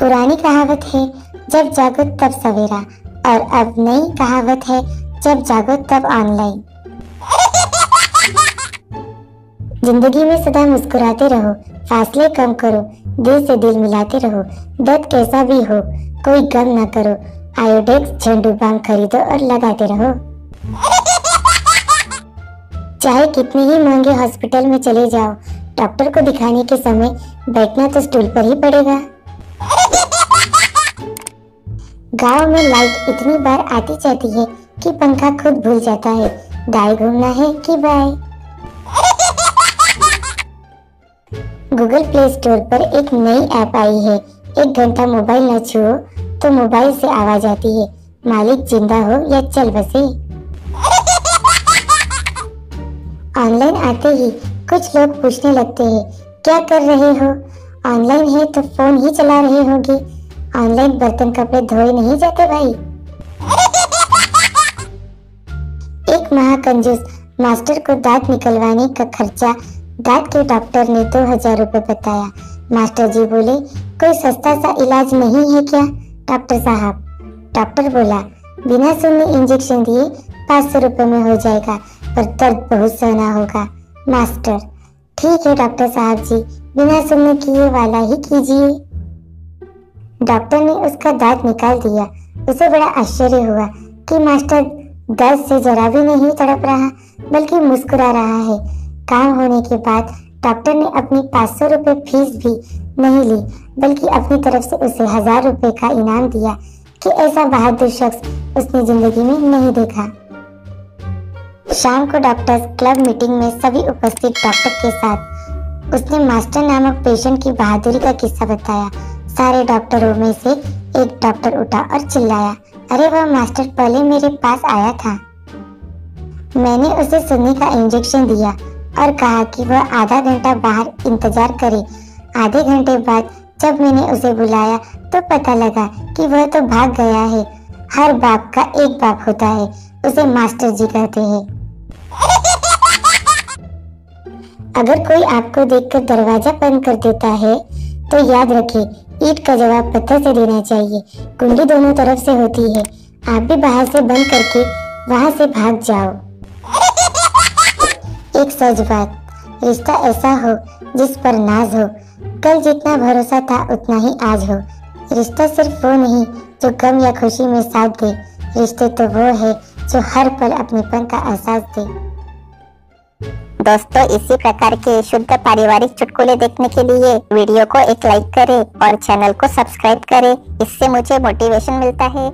पुरानी कहावत है, जब जागो तब सवेरा। और अब नई कहावत है, जब जागो तब ऑनलाइन। ज़िंदगी में सदा मुस्कुराते रहो, फासले कम करो, दिल से दिल मिलाते रहो, दर्द कैसा भी हो, कोई गम ना करो, आयोडेक्स झंडू बाम खरीदो और लगाते रहो। चाहे कितने ही महँगे हॉस्पिटल में चले जाओ, डॉक्टर को दिखाने के समय बैठना तो स्टूल पर ही पड़ेगा। गाँव में लाइट इतनी बार आती जाती है कि पंखा खुद भूल जाता है। दाएँ घूमना है कि बाएँ गूगल प्ले स्टोर पर एक नई ऐप आई है। एक घंटा मोबाइल न छुओ तो मोबाइल से आवाज़ आती है। मालिक ज़िंदा हो या चल बसे? ऑनलाइन आते ही कुछ लोग पूछने लगते हैं, क्या कर रहे हो? ऑनलाइन है तो फ़ोन ही चला रहे होगे। ऑनलाइन बर्तन, कपड़े धोए नहीं जाते भाई। एक माह कंजूस मास्टर को दांत निकलवाने का खर्चा दांत के डॉक्टर ने दो हज़ार रूपए बताया। मास्टर जी बोले, कोई सस्ता सा इलाज नहीं है क्या? डॉक्टर साहब, डॉक्टर बोला, बिना सुनने इंजेक्शन दिए पाँच सौ रुपये में हो जाएगा, पर दर्द बहुत सहना होगा। मास्टर, ठीक है डॉक्टर साहब जी, बिना सुनने किए वाला ही कीजिए। डॉक्टर ने उसका दांत निकाल दिया। उसे बड़ा आश्चर्य हुआ कि मास्टर दर्द से जरा भी नहीं तड़प रहा, बल्कि मुस्कुरा रहा है। काम होने के बाद डॉक्टर ने अपनी पाँच सौ रुपये फ़ीस भी नहीं ली, बल्कि अपनी तरफ़ से उसे हज़ार रुपए का इनाम दिया कि ऐसा बहादुर शख्स उसने ज़िंदगी में नहीं देखा। शाम को डॉक्टर्स क्लब मीटिंग में सभी उपस्थित डॉक्टर के साथ उसने मास्टर नामक पेशेंट की बहादुरी का किस्सा बताया। सारे डॉक्टरों में से एक डॉक्टर उठा और चिल्लाया, अरे, वह मास्टर पहले मेरे पास आया था। मैंने उसे सुन्नी का इंजेक्शन दिया और कहा कि वह आधा घंटा बाहर इंतज़ार करे। आधे घंटे बाद जब मैंने उसे बुलाया तो पता लगा कि वह तो भाग गया है। हर बाप का एक बाप होता है, उसे मास्टर जी कहते हैं। अगर कोई आपको देखकर दरवाज़ा बंद कर देता है तो याद रखें ईट का जवाब पत्थर से देना चाहिए। कुंडी दोनों तरफ़ से होती है। आप भी बाहर से बंद करके वहाँ से भाग जाओ। एक सच बात रिश्ता ऐसा हो जिस पर नाज हो। कल जितना भरोसा था, उतना ही आज हो। रिश्ता सिर्फ़ वो नहीं, जो गम या खुशी में साथ दे। रिश्ते तो वो है, जो हर पल अपनेपन का एहसास दे। दोस्तों, इसी प्रकार के शुद्ध पारिवारिक चुटकुले देखने के लिए वीडियो को एक लाइक करें और चैनल को सब्सक्राइब करें। इससे मुझे मोटिवेशन मिलता है।